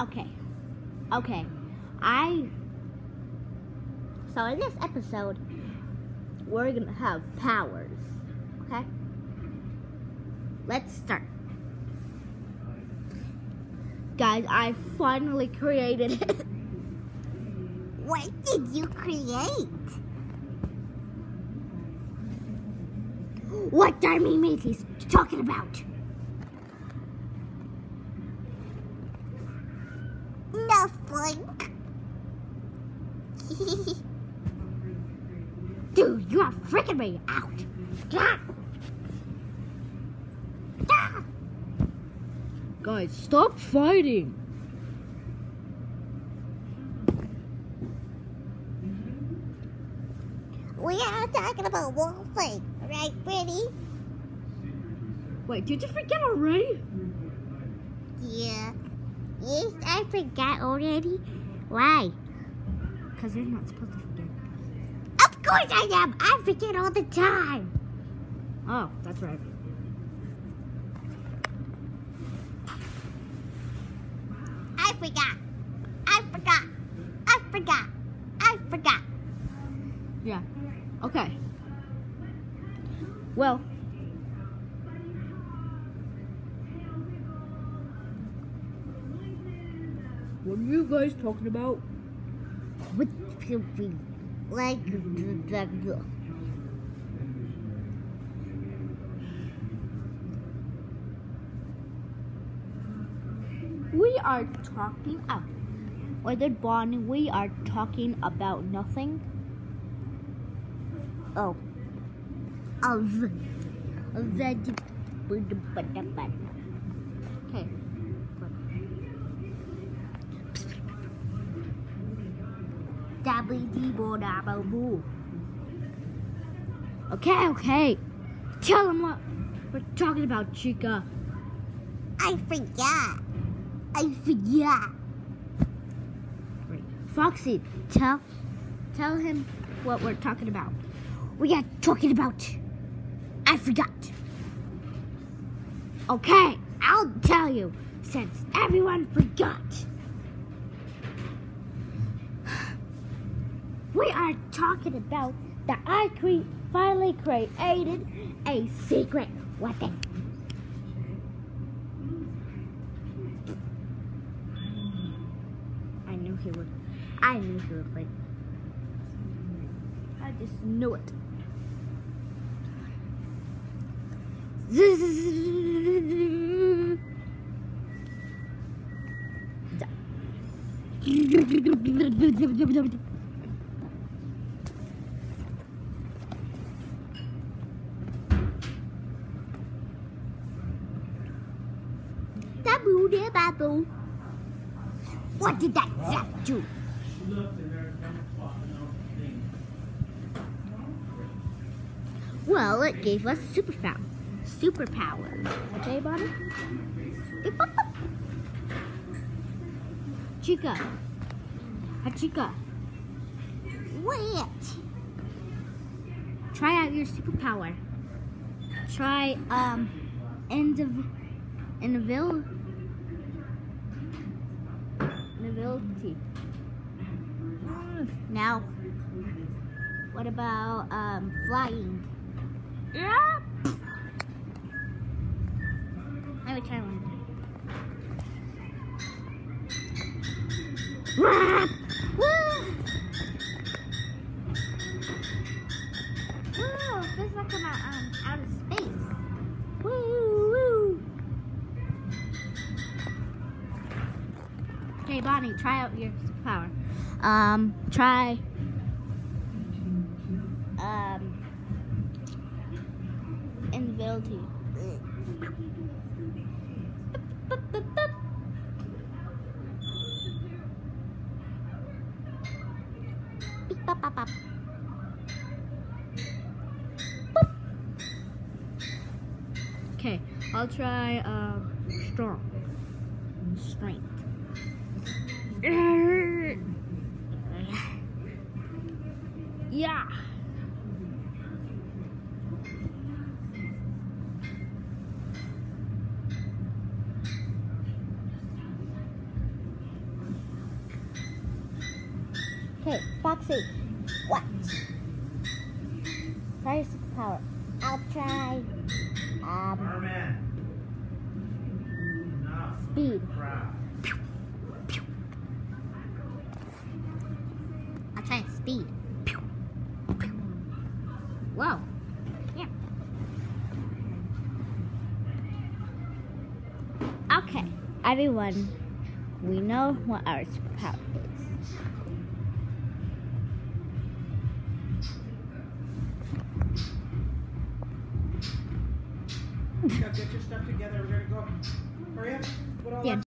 Okay. Okay. I. So in this episode, we're gonna have powers. Okay? Let's start. Guys, I finally created it. What did you create? What Darmy Matey's talking about? Nothing. Dude, you are freaking me out. Guys, stop fighting. we are talking about wolfing, right, Brittany? Wait, did you forget already? Yeah. Yes, I forgot already. Why? Because you're not supposed to forget. Of course I am. I forget all the time. Oh, that's right. I forgot. I forgot. I forgot. I forgot. Yeah. Okay. Well. What are you guys talking about? What should we like the We are talking up. Or the Bonnie, we are talking about nothing. oh of the Okay. Okay, okay. Tell them what we're talking about, Chica. I forgot. I forgot. Foxy, tell tell him what we're talking about. We are talking about. I forgot. Okay, I'll tell you since everyone forgot. We are talking about that I cre- finally created a secret weapon. I knew he would. I knew he would. I just knew it. Daboo de baboo. What did that zap do? Well, it gave us superpower. Superpowers. Okay, boop. Chica. Hi, Chica. Wait. Try out your superpower. Try um indiv invil invisibility. Now, what about um flying? Yeah. Let me try one. Okay, Bonnie, try out your power. Um, try. Um, invisibility. Okay, I'll try um strong. Strength. Yeah. Okay, Foxy, what? Try your superpower. I'll try. Um, Merman. Enough. speed. Speed. Whoa. Okay, everyone, we know what our superpower is. Now get your stuff together. We're gonna go. Hurry up. Put all Yeah.